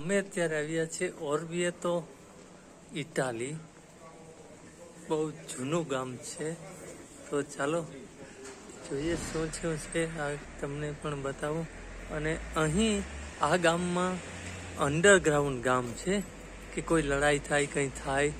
અમે અત્યારે આવ્યા છીએ ઓરબીએ તો ઇટાલી. બહુ જૂનું ગામ છે. તો ચાલો જોઈએ શું શું છે, આ તમને પણ બતાવું. અને અહીં આ ગામમાં અંડરગ્રાઉન્ડ ગામ છે, કે કોઈ લડાઈ થાય, કંઈ થાય,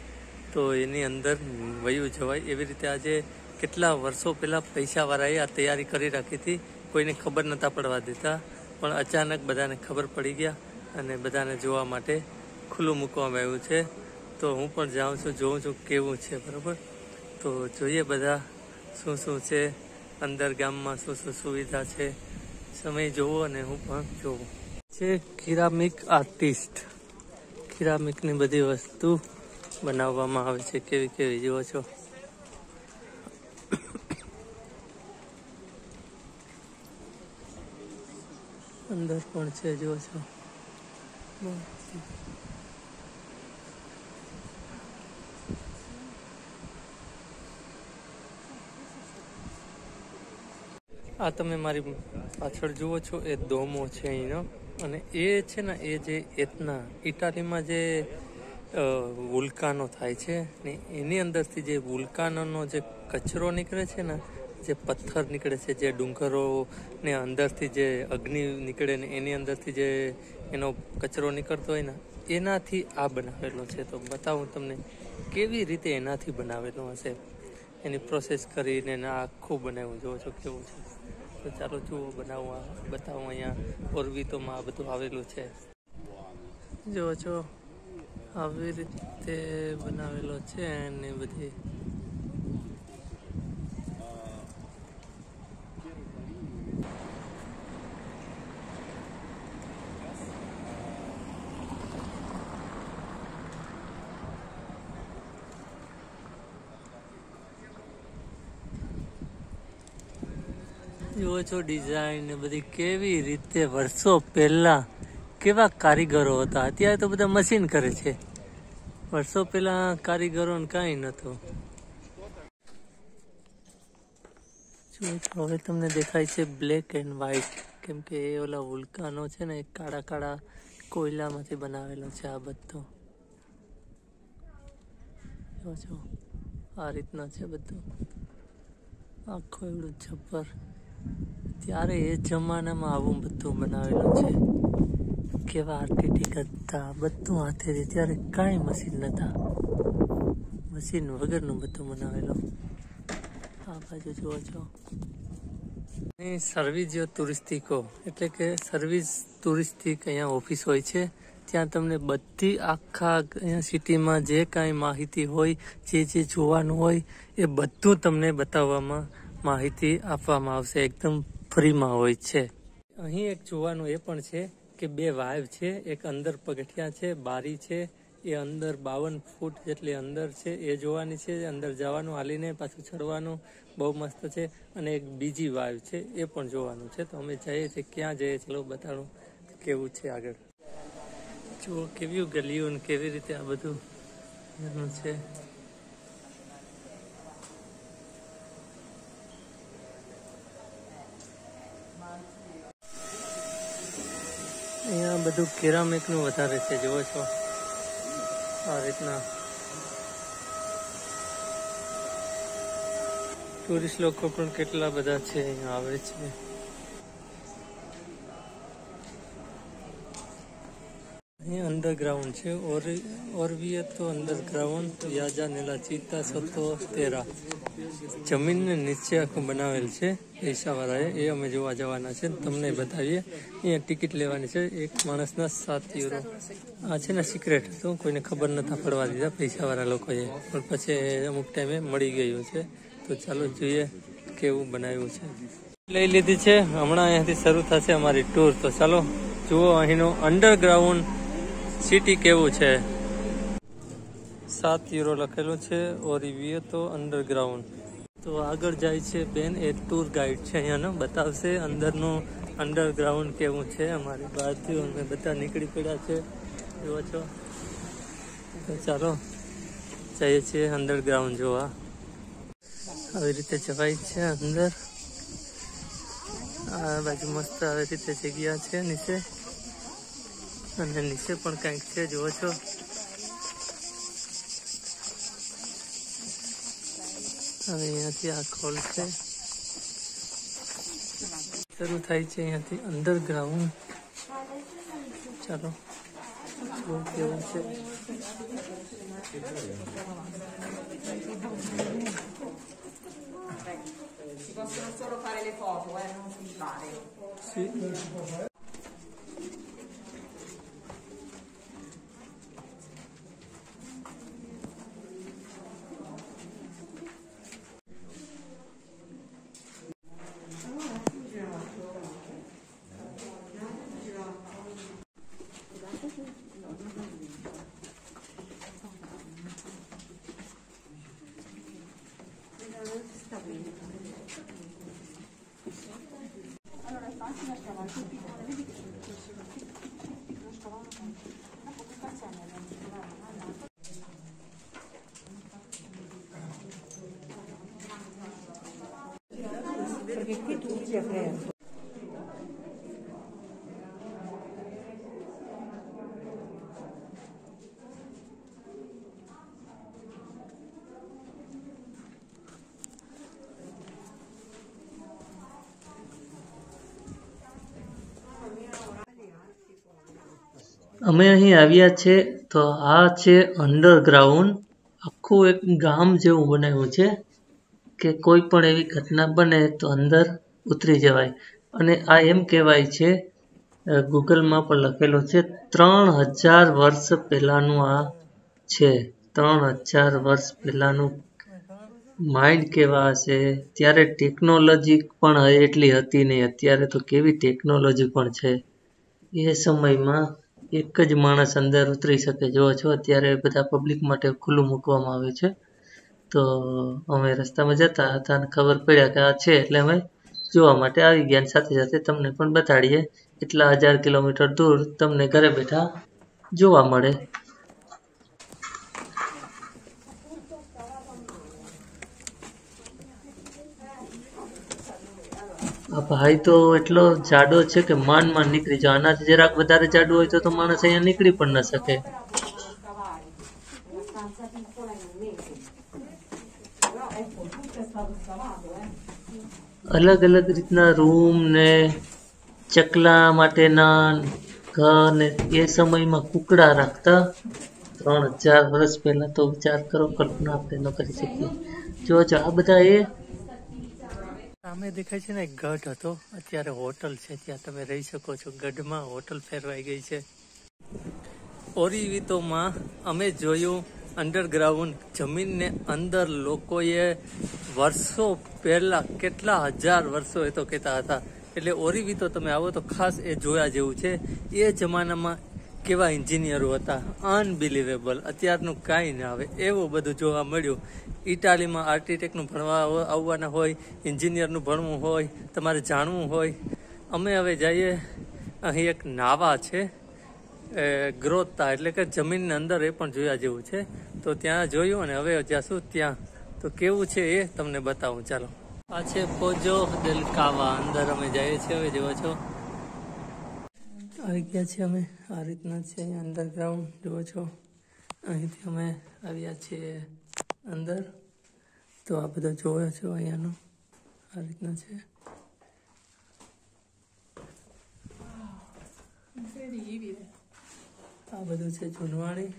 તો એની અંદર વયું જવાય. એવી રીતે આજે કેટલા વર્ષો પહેલાં પૈસાવાળાએ આ તૈયારી કરી રાખી હતી. કોઈને ખબર નહોતા પડવા દેતા. પણ અચાનક બધાને ખબર પડી ગયા. અને બધાને જોવા માટે ખુલ્લું મૂકવામાં આવ્યું છે. તો હું પણ જાઉં છું, જોઉં છું કેવું છે, બરાબર? તો જોઈએ બધા શું શું છે, અંદર ગામમાં શું શું સુવિધા છે. સમય જોવો અને હું પણ જોઉં. છે કિરામિક આર્ટિસ્ટ. કિરામિકની બધી વસ્તુ બનાવવામાં આવે છે. કેવી કેવી, જુઓ છો. અંદર પણ છે, જુઓ છો. આ તમે મારી પાછળ જુઓ છો, એ દોમો છે અહીંનો. અને એ છે ને, એ જે એતના, ઇટાલીમાં જે વુલકાનો થાય છે ને, એની અંદરથી જે વુલ્કાનોનો જે કચરો નીકળે છે ને જે પથ્થર નીકળે છે, જે ડુંગરો ને અંદરથી જે અગ્નિ નીકળે ને એની અંદરથી જે એનો કચરો નીકળતો હોય ને, એનાથી આ બનાવેલો છે. તો બતાવું તમને કેવી રીતે એનાથી બનાવેલો હશે. એની પ્રોસેસ કરીને આખું બનાવ્યું જોવો છો કેવું છે. તો ચાલો જુઓ, બનાવું, આ બતાવું અહીંયા ઓરબીતોમાં આ બધું આવેલું છે. જુઓ છો, આવી રીતે બનાવેલો છે અને બધી જુઓ છો ડિઝાઇન ને બધી કેવી રીતે વર્ષો પહેલા કેવા કારીગરો હતા. અત્યારે તો બધા મશીન કરે છે. વર્ષો પહેલા કારીગરો કાંઈ નહોતું. હવે તમને દેખાય છે બ્લેક એન્ડ વ્હાઈટ કેમ કે એ ઓલા વુલ્કાનો છે ને કાળા કાળા કોયલામાંથી બનાવેલો છે આ બધો. જો આ રીતના છે બધું. આખું એવડું છપ્પર. ત્યારે એ જમાનામાં આવું બધું બનાવેલું છે. કેવા આર્ટિટિક હતા બધું હાથેથી ત્યારે કાંઈ મશીન નતા મશીન વગરનું બધું બનાવેલું. આ બાજુ જુઓ છો સર્વિસ ટુરિસ્ટિકો એટલે કે સર્વિસ ટુરિસ્ટિક અહીંયા ઓફિસ હોય છે. ત્યાં તમને બધી આખા અહીંયા સિટીમાં જે કાંઈ માહિતી હોય, જે જે જોવાનું હોય, એ બધું તમને બતાવવામાં માહિતી આપવામાં આવશે. એકદમ ફ્રીમાં હોય છે. અહીં એક જોવાનું એ પણ છે કે બે વાવ છે. એક અંદર પગથિયા છે, બારી છે. એ અંદર બાવન ફૂટ જેટલી અંદર છે. એ જોવાની છે અંદર જવાનું, હાલીને પાછું ચડવાનું. બહુ મસ્ત છે. અને એક બીજી વાવ છે, એ પણ જોવાનું છે. તો અમે જઈએ છીએ. ક્યાં જઈએ છીએ? બતાડું કેવું છે આગળ. જુઓ, કેવી ગલીઓ કેવી રીતે આ બધું છે. અહીંયા બધું કેરામિકનું વધારે છે, જુઓ છો. આ રીતના. ટુરિસ્ટ લોકો પણ કેટલા બધા છે, અહીંયા આવે છે. અહીં અંડરગ્રાઉન્ડ છે. ઓર- ઓરવિયતો અંડરગ્રાઉન્ડ, યાજા, નેલા ચીતા સત્તો તેરા. જમીનને નીચે આખું બનાવેલ છે પૈસાવાળાએ. એ અમે જોવા જવાના છે. તમને બતાવીએ. અહીંયા ટિકિટ લેવાની છે. એક માણસના સાત યુરો. આ છે ને સિક્રેટ. હતું કોઈને ખબર નતા પડવા દીધા પૈસાવાળા લોકોએ. પણ પછી અમુક ટાઈમે મળી ગયું છે. તો ચાલો જોઈએ કેવું બનાવ્યું છે. લઈ લીધી છે. હમણાં અહીંયાથી શરૂ થશે અમારી ટૂર. તો ચાલો જુઓ અહીંનો અંડરગ્રાઉન્ડ સિટી કેવું છે? સાત યુરો લખેલું છે ઓરિવિયો તો અંડરગ્રાઉન્ડ તો આગળ જાય છે બેન એ ટૂર ગાઈડ છે અહીંયાનો, બતાવશે અંદરનું અંડરગ્રાઉન્ડ કેવું છે અમારી બહારથી અમે બધા નીકળી પડ્યા છે. જુઓ છો. તો ચાલો, જઈએ છીએ અંડરગ્રાઉન્ડ જોવા. આવી રીતે જવાય છે અંદર. આ બાજુ મસ્ત આવી રીતે જગ્યા છે નીચે. અને નીચે પણ કંઈક છે જુઓ છો. હવે અહીંયાથી આ ખોલ છે. શરૂ થાય છે અહીંયાથી અંડરગ્રાઉન્ડ. ચાલો કેવું છે. Si possono solo fare le foto, eh, non filmare. Allora, infatti, la scavano tutti, vedi che sono tutti, tutti, tutti, lo scavano. અમે અહીં આવ્યા છે તો આ છે અંડરગ્રાઉન્ડ આખું એક ગામ જેવું બનાવ્યું છે કે કોઈ પણ એવી ઘટના બને તો અંદર ઉતરી જવાય. અને આ એમ કહેવાય છે ગૂગલમાં પણ લખેલું છે, ત્રણ હજાર વર્ષ પહેલાંનું આ છે. ત્રણ હજાર વર્ષ પહેલાંનું માઇન્ડ કેવા હશે? ત્યારે ટેકનોલોજી પણ એટલી હતી નહીં. અત્યારે તો કેવી ટેકનોલોજી પણ છે? એ સમયમાં એક જ માણસ અંદર ઉતરી શકે. જો છો અત્યારે બધા પબ્લિક માટે ખુલ્લું મૂકવામાં આવ્યું છે. તો અમે રસ્તામાં જતા હતા અને ખબર પડ્યા કે આ છે એટલે અમે જોવા માટે આવી ગયા અને સાથે સાથે તમને પણ બતાડીએ. એટલા હજાર કિલોમીટર દૂર તમને ઘરે બેઠા જોવા મળે. આ ભાઈ તો એટલો જાડો છે કે માન માંડ નીકળી જાય આનાથી જરાક વધારે જાડો હોય તો માણસ અહીંયા નીકળી પણ ન શકે. અલગ અલગ રીતના રૂમ ને ચકલા માટેના ઘર ને એ સમયમાં કુકડા રાખતા ત્રણ હજાર વર્ષ પહેલા તો વિચાર કરો, કલ્પના આપણે ન કરી શકીએ જો આ બધા એ સામે દેખાય છે ને એક ગઢ હતો. અત્યારે હોટલ છે. ત્યાં તમે રહી શકો છો. ગઢમાં હોટલ ફેરવાઈ ગઈ છે. ઓરિવિતોમાં અમે જોયું અંડરગ્રાઉન્ડ. જમીનને અંદર લોકોએ વર્ષો પહેલા કેટલા હજાર વર્ષો એ તો કહેતા હતા. એટલે ઓરિવિતો તમે આવો તો ખાસ એ જોયા જેવું છે. એ જમાનામાં કેવા એન્જિનિયરો હતા અનબિલિવેબલ અત્યારનું કાંઈ ના આવે. એવું બધું જોવા મળ્યું. ઇટાલીમાં આર્કિટેક્ટનું ભણવા આવવાના હોય એન્જિનિયરનું ભણવું હોય, તમારે જાણવું હોય. અમે હવે જઈએ. અહીં એક નાવા છે. ગ્રોથતા એટલે કે જમીનની અંદર એ પણ જોયા જેવું છે. તો ત્યાં જોયું અને હવે જાશું ત્યાં. તો કેવું છે એ તમને બતાવું. ચાલો. આ છે પોજો દેલ કાવા અંદર અમે જઈએ છીએ. હવે જુઓ છો. આવી ગયા છીએ અમે. આ રીતના છે. અહીંયા અંડરગ્રાઉન્ડ, જુઓ છો. અહીંથી અમે આવ્યા છીએ અંદર. તો આ બધા જોયો છો અહીંયાનું. આ રીતના છે. આ બધું છે જૂનવાણી.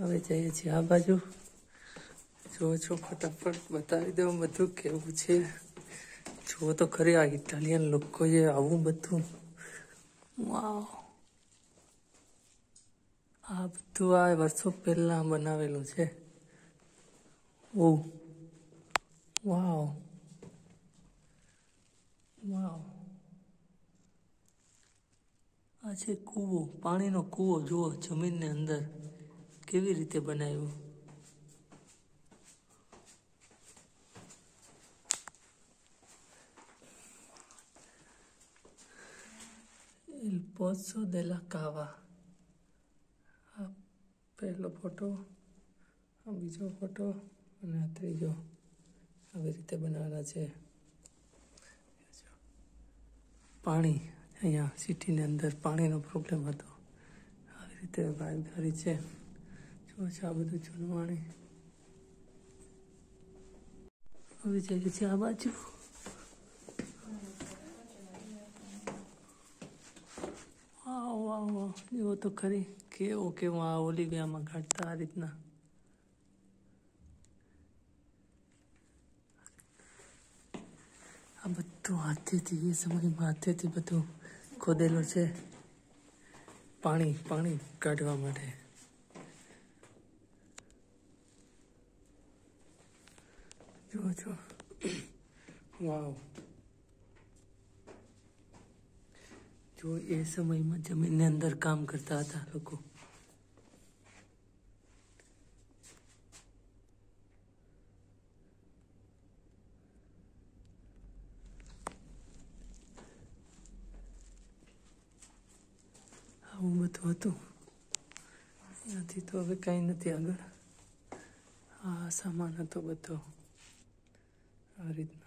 હવે જઈએ છીએ આ બાજુ. જુઓ છો, ફટાફટ બતાવી દઉં બધું કેવું છે. જુઓ તો ખરી, આ ઇટાલિયન લોકોએ આવું બધું વાવ. આ બધું આ વર્ષો પહેલા બનાવેલું છે. ઓ. વાવ. વાવ. આ છે કૂવો, પાણીનો કૂવો, જુઓ જમીનની અંદર કેવી રીતે બનાવ્યો. El Pozo de la Cava. આ પહેલો ફોટો આ બીજો ફોટો અને આ ત્રીજો આવી રીતે બનાવેલા છે પાણી અહીંયા સિટીની અંદર પાણીનો પ્રોબ્લેમ હતો આવી રીતે વાઇબ કરી છે જો છે આ બધું ચૂનવાણી હવે જઈએ છીએ આ બાજુ વાહ વાહ વાહ એવો તો ખરી કેવો કેવો આ ઓલિવિયામાં કાઢતા આ રીતના આ બધું હાથેથી એ સમયમાં હાથેથી બધું ખોદેલું છે પાણી પાણી કાઢવા માટે જુઓ છો વાવ જો એ સમયમાં જમીનની અંદર કામ કરતા હતા લોકો આવું બધું હતું એનાથી તો હવે કાંઈ નથી આગળ આ સામાન હતો બધો આ રીતના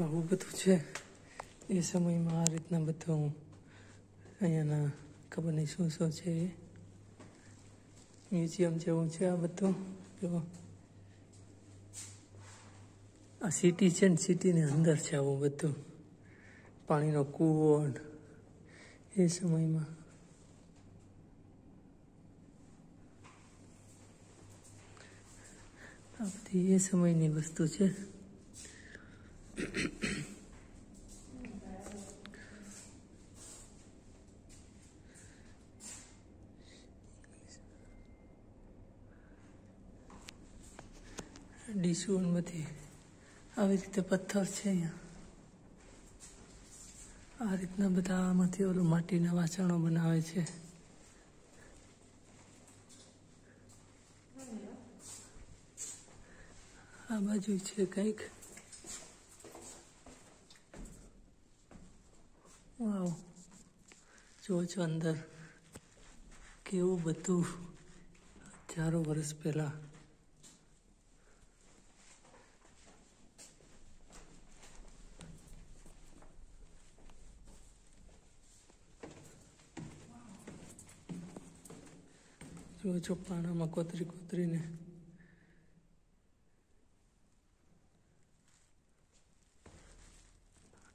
આવું બધું છે એ સમયમાં આ રીતના બધું અહીંયાના ખબર નહીં શું શું છે. એ મ્યુઝિયમ જેવું છે આ બધું. જો આ સિટી છે ને, સિટીની અંદર છે આવું બધું. પાણીનો કૂવો એ સમયમાં. આ બધી એ સમયની વસ્તુ છે. ને બધી આવી રીતે પથ્થર છે અહીંયા. આ રીતના બધા આમાંથી ઓલું માટીના વાસણો બનાવે છે. આ બાજુ છે કંઈક. વાવ. જો છો અંદર કેવું બધું હજારો વર્ષ પહેલા જો છો પાણામાં કોતરી કોતરીને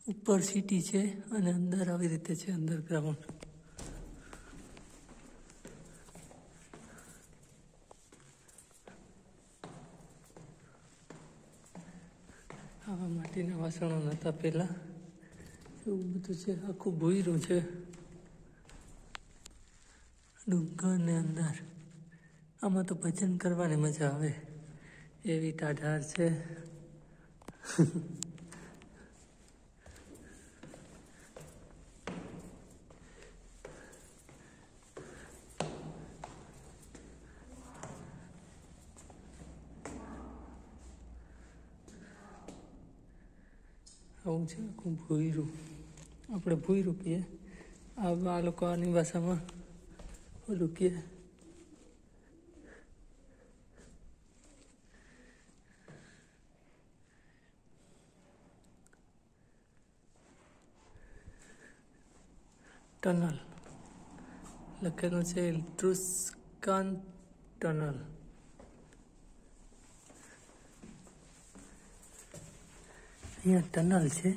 ઉપર સિટી છે અને અંદર આવી રીતે છે અંડરગ્રાઉન્ડ આવા માટીના વાસણો નહોતા પહેલા. એવું બધું છે. આખું ભૂયરું છે. ડુંગરની અંદર. આમાં તો ભજન કરવાની મજા આવે. એવી ટાઢાર છે. આવું છે આખું ભૂયરું આપણે ભૂયરું કહીએ આ લોકો આની ભાષામાં ઓલું કહે ટનલ. લખેલું છે ત્રુસ્કાન ટનલ. અહીંયા ટનલ છે,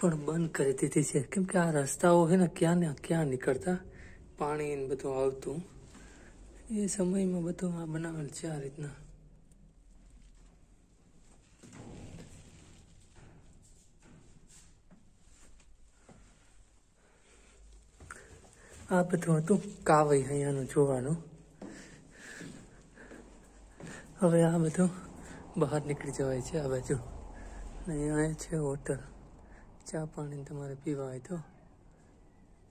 પણ બંધ કરી દીધી છે. કેમ કે આ રસ્તાઓ છે ને, ક્યાં ને ક્યાં નીકળતા, પાણી બધું આવતું. એ સમયમાં બધું આ બનાવેલ છે આ રીતના. આ બધું હતું. કાવઈ અહીંયાનું જોવાનું. હવે આ બધું બહાર નીકળી જવાય છે આ બાજુ. અહીંયા છે હોટલ. ચા પાણી તમારે પીવા હોય તો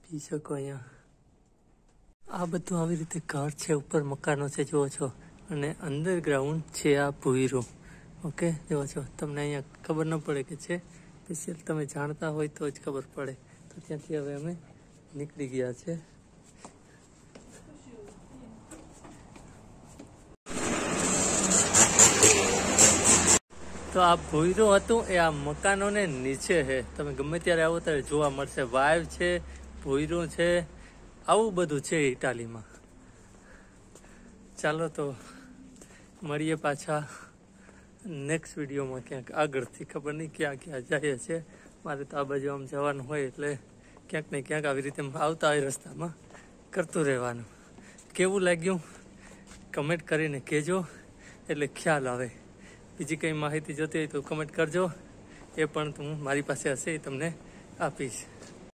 પી શકો અહીંયા. આ બધું આવી રીતે ઘર છે, ઉપર મકાનો છે, જુઓ છો. અને અંડરગ્રાઉન્ડ છે આ ભૂઈરું ઓકે? જુઓ છો. તમને અહીંયા ખબર ન પડે કે છે. સ્પેશિયલ તમે જાણતા હોય તો જ ખબર પડે. તો ત્યાંથી હવે અમે નીકળી ગયા છે. તો આ ભૂયરું હતું, એ આ મકાનોને નીચે છે તમે ગમે ત્યારે આવો ત્યારે જોવા મળશે. વાવ છે, ભૂયરું છે, આવું બધું છે ઇટાલીમાં. ચાલો તો મળીએ પાછા નેક્સ્ટ વિડીયોમાં ક્યાંક આગળથી. ખબર નહીં ક્યાં ક્યાં જઈએ છે મારે તો આ બાજુ આમ જવાનું હોય એટલે ક્યાંક ને ક્યાંક આવી રીતે આવતા હોય રસ્તામાં, કરતું રહેવાનું. કેવું લાગ્યું? કમેન્ટ કરીને કહેજો, એટલે ખ્યાલ આવે. બીજી કંઈ માહિતી જોતી હોય તો કમેન્ટ કરજો. એ પણ હું મારી પાસે હશે એ તમને આપીશ.